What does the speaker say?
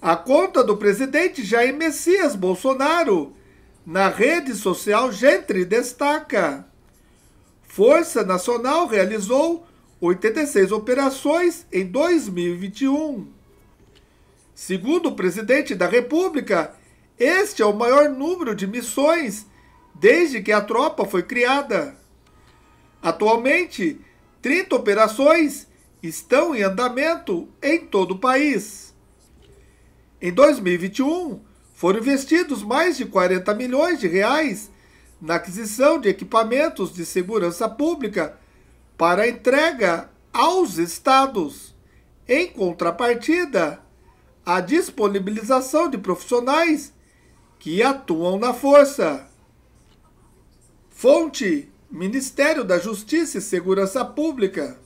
A conta do presidente Jair Messias Bolsonaro na rede social Gentry destaca: Força Nacional realizou 86 operações em 2021. Segundo o presidente da República, este é o maior número de missões desde que a tropa foi criada. Atualmente, 30 operações estão em andamento em todo o país. Em 2021, foram investidos mais de 40 milhões de reais na aquisição de equipamentos de segurança pública para entrega aos estados. Em contrapartida, a disponibilização de profissionais que atuam na força. Fonte: Ministério da Justiça e Segurança Pública.